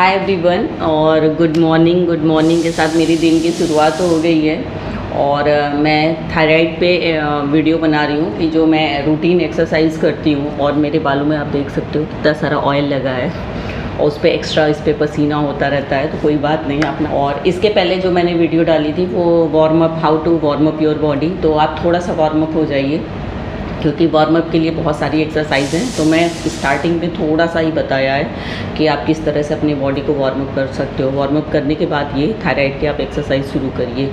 हाय everyone और good morning good morning के साथ मेरी दिन की शुरुआत हो गई है। और मैं थायराइड पे वीडियो बना रही हूँ कि जो मैं रूटीन एक्सरसाइज करती हूँ, और मेरे बालों में आप देख सकते हो कितना सारा ऑयल लगा है, और उस पर एक्स्ट्रा इस पर पसीना होता रहता है तो कोई बात नहीं अपना और इसके पहले जो मैंने वीडियो डाली थी, वो warm up how to warm up your body तो आप थोड़ा सा वार्म अप हो जाइए। क्योंकि वार्म अप के लिए बहुत सारी एक्सरसाइज हैं तो मैं स्टार्टिंग में थोड़ा सा ही बताया है कि आप किस तरह से अपनी बॉडी को वार्म अप कर सकते हो। वार्म अप करने के बाद ये थायराइड की आप एक्सरसाइज शुरू करिए।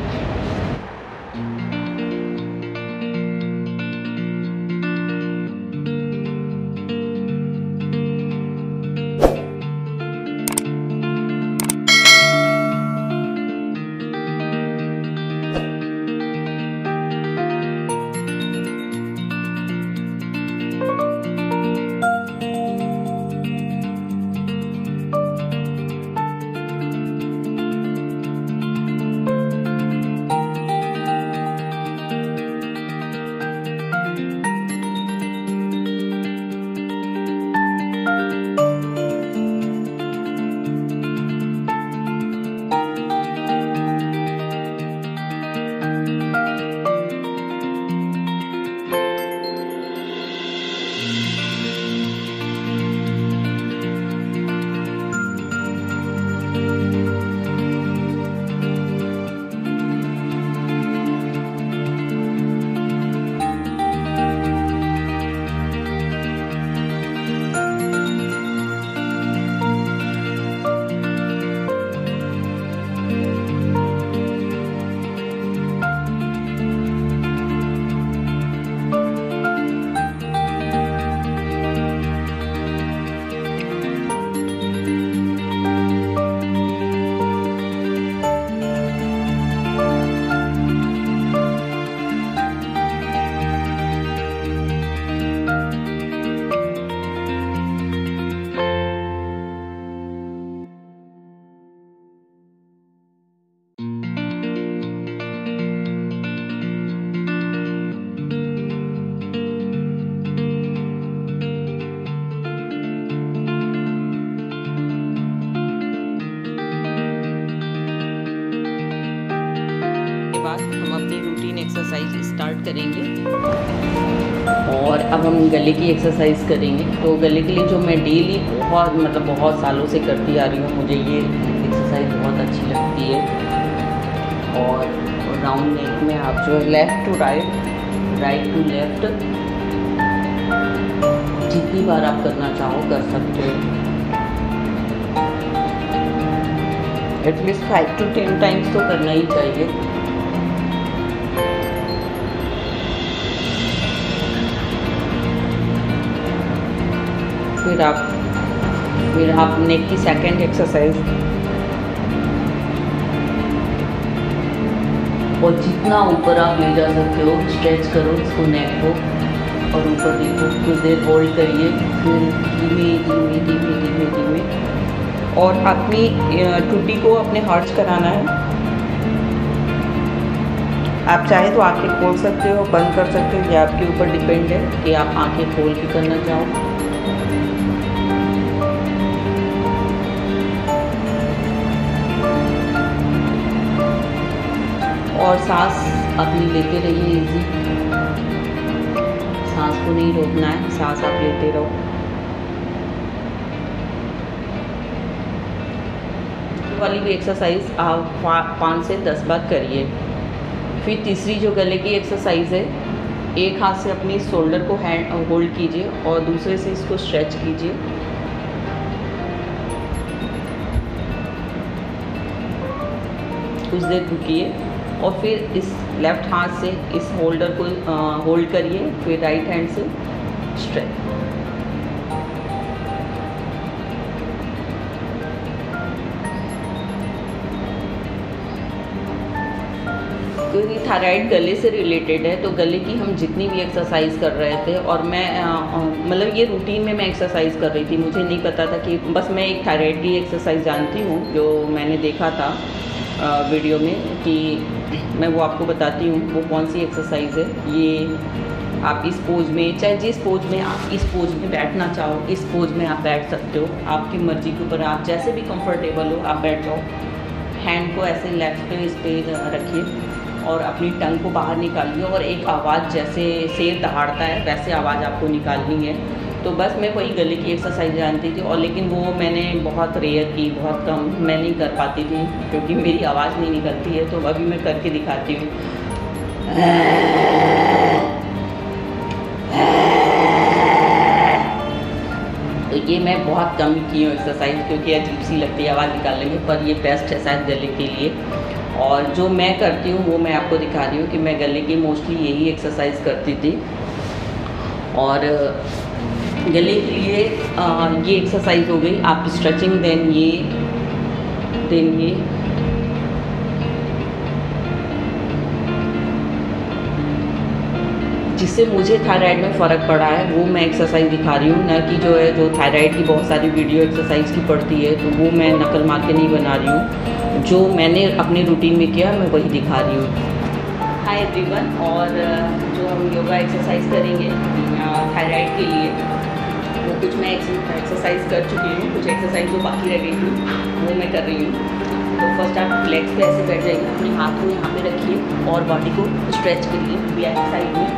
बाद हम अपनी रूटीन एक्सरसाइज स्टार्ट करेंगे। और अब हम गले की एक्सरसाइज करेंगे। तो गले के लिए जो मैं डेली बहुत मतलब बहुत सालों से करती आ रही हूँ, मुझे ये एक्सरसाइज बहुत अच्छी लगती है। और राउंड नेक में आप जो left to right right to left जितनी बार आप करना चाहो कर सकते हो। At least five to ten times तो करना ही चाहिए। फिर आप फिर आप नेक की सेकेंड एक्सरसाइज और जितना ऊपर आप ले जा सकते हो स्ट्रेच करो उसको नेक को और ऊपर देखो कुछ देर होल्ड करिए फिर धीमे धीमे धीमे धीमे धीमे। और अपनी टूटी को अपने हार्ट्स कराना है। आप चाहे तो आँखें खोल सकते हो बंद कर सकते हो ये आपके ऊपर डिपेंड है कि आप आँखें खोल के करना चाहो। और सांस अपनी लेते रहिए इजी सांस को नहीं रोकना है, सांस आप लेते रहो। वाली भी एक्सरसाइज आप पाँच से दस बार करिए। फिर तीसरी जो गले की एक्सरसाइज है, एक हाथ से अपनी शोल्डर को हैंड होल्ड कीजिए और दूसरे से इसको स्ट्रेच कीजिए। कुछ देर रुकिए। और फिर इस लेफ़्ट हाथ से इस होल्डर को होल्ड करिए, फिर राइट हैंड से स्ट्रेच क्योंकि थायराइड गले से रिलेटेड है तो गले की हम जितनी भी एक्सरसाइज कर रहे थे और मैं मतलब ये रूटीन में मैं एक्सरसाइज कर रही थी, मुझे नहीं पता था कि, बस मैं एक थायराइड की एक्सरसाइज जानती हूँ, जो मैंने देखा था वीडियो में कि मैं वो आपको बताती हूँ, वो कौन सी एक्सरसाइज है? ये आप इस पोज में, चाहे जिस पोज में आप इस पोज में बैठना चाहो, इस पोज में आप बैठ सकते हो। आपकी मर्ज़ी के ऊपर आप जैसे भी कंफर्टेबल हो, आप बैठ जाओ। हैंड को ऐसे लेफ़्ट पे, इस पर रखिए और अपनी टंग को बाहर निकालिए और एक आवाज़ जैसे शेर दहाड़ता है, वैसे आवाज़ आपको निकालनी है। तो बस मैं वही गले की एक्सरसाइज जानती थी और लेकिन वो मैंने बहुत रेयर की, बहुत कम मैं नहीं कर पाती थी क्योंकि मेरी आवाज़ नहीं निकलती है तो अभी मैं करके दिखाती हूँ। तो ये मैं बहुत कम की हूँ एक्सरसाइज क्योंकि अजीब सी लगती है आवाज़ निकालने में, पर ये बेस्ट है शायद गले के लिए। और जो मैं करती हूँ वो मैं आपको दिखा रही हूँ कि मैं गले की मोस्टली यही एक्सरसाइज करती थी। और गले के लिए आ, ये एक्सरसाइज हो गई। आप स्ट्रेचिंग देन ये देन ये। जिससे मुझे थायराइड में फ़र्क पड़ा है वो मैं एक्सरसाइज दिखा रही हूँ। न कि जो है जो थायराइड की बहुत सारी वीडियो एक्सरसाइज की पड़ती है तो वो मैं नकल मार के नहीं बना रही हूँ। जो मैंने अपने रूटीन में किया मैं वही दिखा रही हूँ। हाय एवरीवन और जो हम योगा एक्सरसाइज करेंगे थायराइड के लिए। कुछ मैं एक्सरसाइज कर चुकी हूँ, कुछ एक्सरसाइज जो बाकी रह गई थी, वो मैं कर रही हूँ। तो फ़र्स्ट आप लेग्स पे ऐसे बैठ जाइए, अपने हाथ को यहाँ पे रखिए और बॉडी को स्ट्रेच करिए बैक साइड में।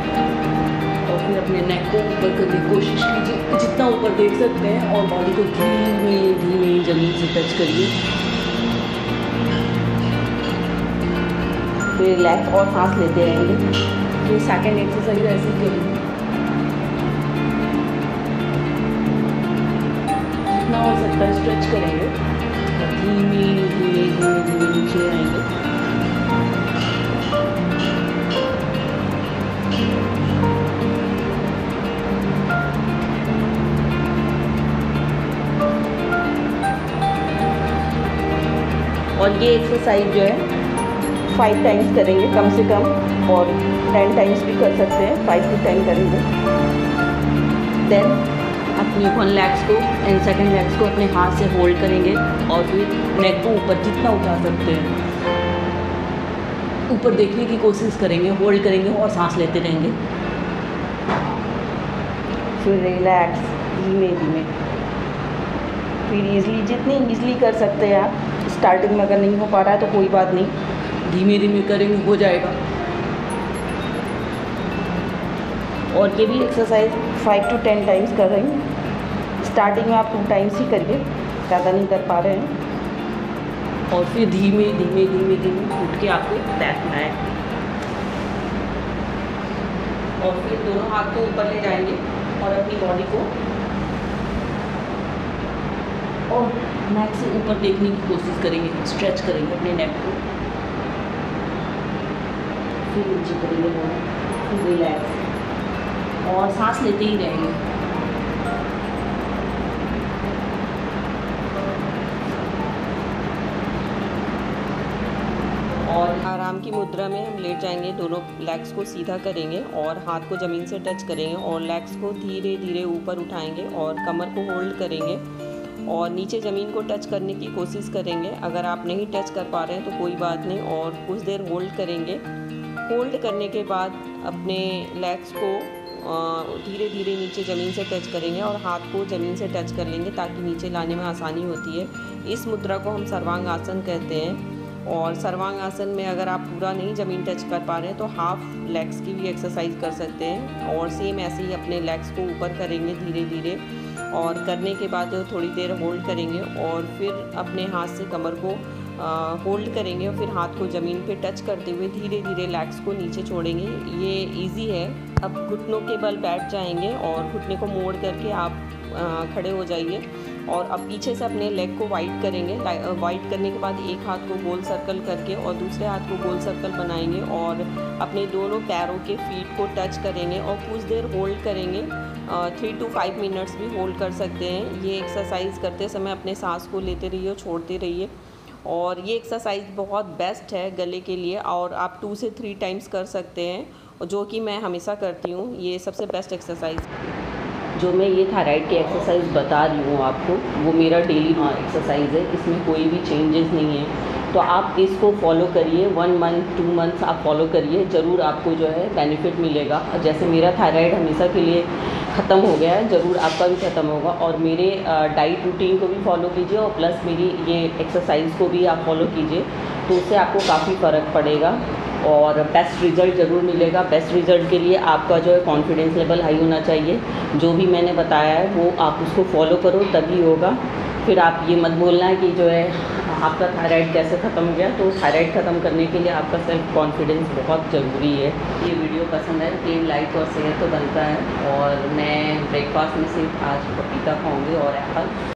और फिर अपने नेक को ऊपर करने की कोशिश कीजिए, जितना ऊपर देख सकते हैं और बॉडी को धीमे धीमे ज़मीन से टच करिए। फिर लेफ़्ट और सांस लेते रहेंगे। फिर सेकेंड एक्सरसाइज ऐसे करिए। जितना हो सकता है स्ट्रेच करेंगे। धीमे धीमे धीमे धीमे नीचे आएँगे और ये एक्सरसाइज जो है फाइव टाइम्स करेंगे कम से कम, और टेन टाइम्स भी कर सकते हैं फाइव टू टेन करेंगे। देन अपनी वन लेग्स को एंड सेकेंड लेग्स को अपने हाथ से होल्ड करेंगे और फिर नेक को ऊपर जितना उठा सकते हैं। ऊपर देखने की कोशिश करेंगे होल्ड करेंगे और सांस लेते रहेंगे। फिर रिलैक्स धीमे धीमे। फिर इजली जितनी इजली कर सकते हैं आप स्टार्टिंग में अगर नहीं हो पा रहा है तो कोई बात नहीं। धीमे धीमे करेंगे हो जाएगा। और ये भी exercise five to ten times कर रही हूँ। स्टार्टिंग में आप टू टाइम्स ही करिए, ज़्यादा नहीं कर पा रहे हैं। और फिर धीमे धीमे धीमे धीमे उठ के आपको बैठना है। और फिर दोनों हाथ को ऊपर ले जाएँगे और अपनी बॉडी को। और नेक से ऊपर देखने की कोशिश करेंगे स्ट्रेच करेंगे अपने नेक को। फिर नीचे करेंगे फिर रिलैक्स और सांस लेते ही रहेंगे और आराम की मुद्रा में हम लेट जाएँगे, दोनों लेग्स को सीधा करेंगे और हाथ को ज़मीन से टच करेंगे और लेग्स को धीरे धीरे ऊपर उठाएँगे और कमर को होल्ड करेंगे और नीचे ज़मीन को टच करने की कोशिश करेंगे। अगर आप नहीं टच कर पा रहे हैं तो कोई बात नहीं और कुछ देर होल्ड करेंगे। होल्ड करने के बाद अपने लेग्स को धीरे धीरे नीचे ज़मीन से टच करेंगे और हाथ को ज़मीन से टच कर लेंगे ताकि नीचे लाने में आसानी होती है। इस मुद्रा को हम सर्वांग आसन कहते हैं। और सर्वांग आसन में अगर आप पूरा नहीं ज़मीन टच कर पा रहे हैं तो हाफ़ लेग्स की भी एक्सरसाइज कर सकते हैं और सेम ऐसे ही अपने लेग्स को ऊपर करेंगे धीरे धीरे और करने के बाद थोड़ी देर होल्ड करेंगे और फिर अपने हाथ से कमर को होल्ड करेंगे और फिर हाथ को ज़मीन पे टच करते हुए धीरे धीरे लेग्स को नीचे छोड़ेंगे। ये इजी है। अब घुटनों के बल बैठ जाएँगे और घुटने को मोड़ करके आप खड़े हो जाइए। और अब पीछे से अपने लेग को वाइट करेंगे। वाइट करने के बाद एक हाथ को गोल सर्कल करके और दूसरे हाथ को गोल सर्कल बनाएँगे और अपने दोनों पैरों के फीट को टच करेंगे और कुछ देर होल्ड करेंगे। थ्री टू फाइव मिनट्स भी होल्ड कर सकते हैं। ये एक्सरसाइज करते समय अपने सांस को लेते रहिए और छोड़ते रहिए। और ये एक्सरसाइज बहुत बेस्ट है गले के लिए और आप टू से थ्री टाइम्स कर सकते हैं, जो कि मैं हमेशा करती हूँ। ये सबसे बेस्ट एक्सरसाइज जो मैं ये थायराइड की एक्सरसाइज बता रही हूँ आपको, वो मेरा डेली एक्सरसाइज है, इसमें कोई भी चेंजेस नहीं है। तो आप इसको फॉलो करिए वन मंथ टू मंथ्स आप फॉलो करिए, ज़रूर आपको जो है बेनिफिट मिलेगा। जैसे मेरा थायराइड हमेशा के लिए ख़त्म हो गया है, ज़रूर आपका भी ख़त्म होगा। और मेरे डाइट रूटीन को भी फॉलो कीजिए और प्लस मेरी ये एक्सरसाइज को भी आप फॉलो कीजिए तो उससे आपको काफ़ी फ़र्क पड़ेगा। और बेस्ट रिज़ल्ट ज़रूर मिलेगा। बेस्ट रिज़ल्ट के लिए आपका जो है कॉन्फिडेंस लेवल हाई होना चाहिए। जो भी मैंने बताया है, वो आप उसको फॉलो करो, तभी होगा। फिर आप ये मत बोलना है कि जो है, आपका थायराइड कैसे ख़त्म हो गया। तो थायराइड ख़त्म करने के लिए आपका सेल्फ कॉन्फिडेंस बहुत ज़रूरी है। ये वीडियो पसंद है प्लीज़ लाइक और शेयर तो बनता है। और मैं ब्रेकफास्ट में सिर्फ़ आज पपीता खाऊँगी और एप्पल